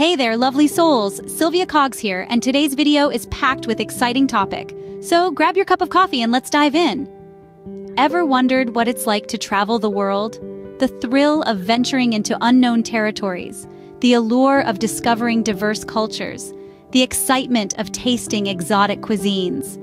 Hey there, lovely souls! Sylvia Cogs here, and today's video is packed with exciting topic. So grab your cup of coffee and let's dive in. Ever wondered what it's like to travel the world? The thrill of venturing into unknown territories, the allure of discovering diverse cultures, the excitement of tasting exotic cuisines.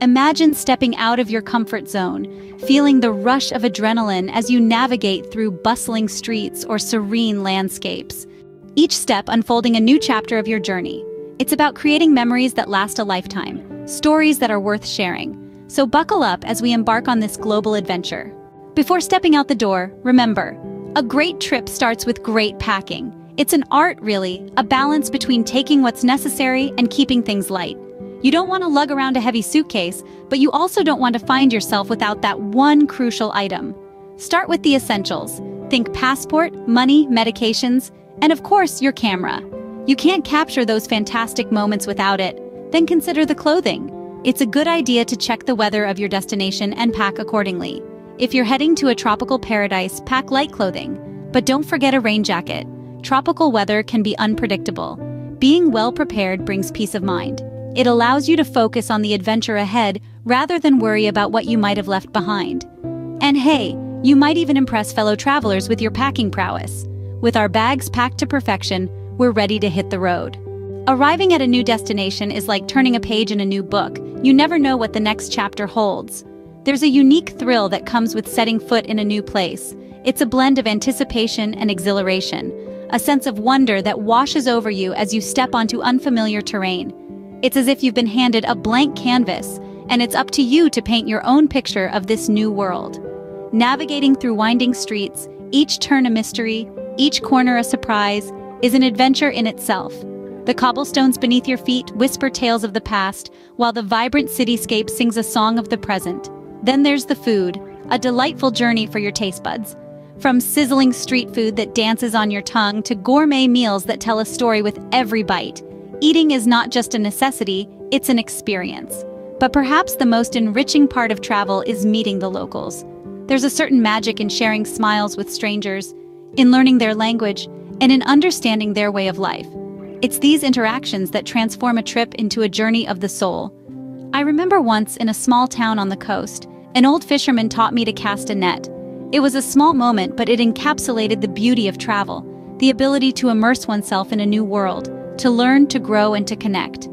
Imagine stepping out of your comfort zone, feeling the rush of adrenaline as you navigate through bustling streets or serene landscapes each step unfolding a new chapter of your journey. It's about creating memories that last a lifetime, stories that are worth sharing. So buckle up as we embark on this global adventure. Before stepping out the door, remember, a great trip starts with great packing. It's an art, really, a balance between taking what's necessary and keeping things light. You don't want to lug around a heavy suitcase, but you also don't want to find yourself without that one crucial item. Start with the essentials. Think passport, money, medications, and of course, your camera. You can't capture those fantastic moments without it. Then consider the clothing. It's a good idea to check the weather of your destination and pack accordingly. If you're heading to a tropical paradise, pack light clothing. But don't forget a rain jacket. Tropical weather can be unpredictable. Being well prepared brings peace of mind. It allows you to focus on the adventure ahead rather than worry about what you might have left behind. And hey, you might even impress fellow travelers with your packing prowess. With our bags packed to perfection, we're ready to hit the road. Arriving at a new destination is like turning a page in a new book. You never know what the next chapter holds. There's a unique thrill that comes with setting foot in a new place. It's a blend of anticipation and exhilaration, a sense of wonder that washes over you as you step onto unfamiliar terrain. It's as if you've been handed a blank canvas, and it's up to you to paint your own picture of this new world. Navigating through winding streets, each turn a mystery, each corner a surprise, is an adventure in itself. The cobblestones beneath your feet whisper tales of the past, while the vibrant cityscape sings a song of the present. Then there's the food, a delightful journey for your taste buds. From sizzling street food that dances on your tongue to gourmet meals that tell a story with every bite, eating is not just a necessity, it's an experience. But perhaps the most enriching part of travel is meeting the locals. There's a certain magic in sharing smiles with strangers, in learning their language, and in understanding their way of life. It's these interactions that transform a trip into a journey of the soul. I remember once in a small town on the coast, an old fisherman taught me to cast a net. It was a small moment, but it encapsulated the beauty of travel, the ability to immerse oneself in a new world, to learn, to grow, and to connect.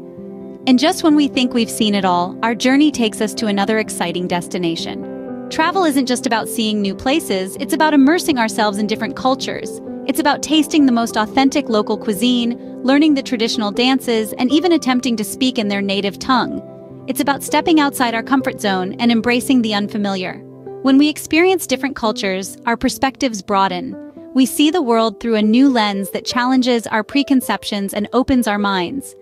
And just when we think we've seen it all, our journey takes us to another exciting destination. Travel isn't just about seeing new places, it's about immersing ourselves in different cultures. It's about tasting the most authentic local cuisine, learning the traditional dances, and even attempting to speak in their native tongue. It's about stepping outside our comfort zone and embracing the unfamiliar. When we experience different cultures, our perspectives broaden. We see the world through a new lens that challenges our preconceptions and opens our minds.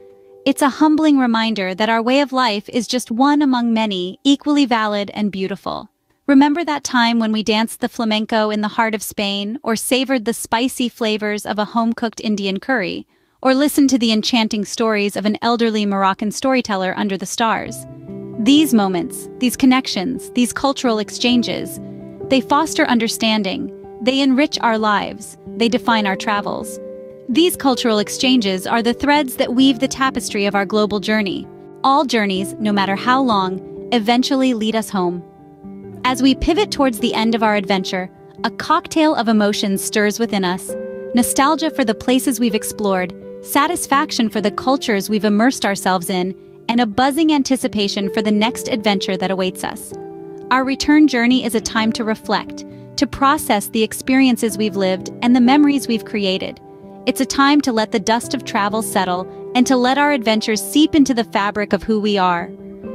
It's a humbling reminder that our way of life is just one among many, equally valid and beautiful. Remember that time when we danced the flamenco in the heart of Spain, or savored the spicy flavors of a home-cooked Indian curry, or listened to the enchanting stories of an elderly Moroccan storyteller under the stars? These moments, these connections, these cultural exchanges, they foster understanding, they enrich our lives, they define our travels. These cultural exchanges are the threads that weave the tapestry of our global journey. All journeys, no matter how long, eventually lead us home. As we pivot towards the end of our adventure, a cocktail of emotions stirs within us. Nostalgia for the places we've explored, satisfaction for the cultures we've immersed ourselves in, and a buzzing anticipation for the next adventure that awaits us. Our return journey is a time to reflect, to process the experiences we've lived and the memories we've created. It's a time to let the dust of travel settle and to let our adventures seep into the fabric of who we are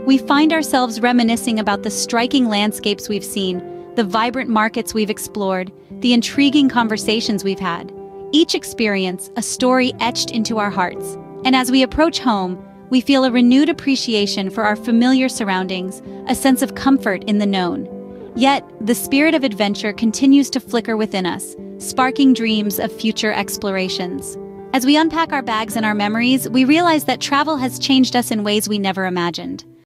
we find ourselves reminiscing about the striking landscapes we've seen, the vibrant markets we've explored, the intriguing conversations we've had. Each experience, a story etched into our hearts. And as we approach home, we feel a renewed appreciation for our familiar surroundings, a sense of comfort in the known. Yet, the spirit of adventure continues to flicker within us, sparking dreams of future explorations. As we unpack our bags and our memories, we realize that travel has changed us in ways we never imagined.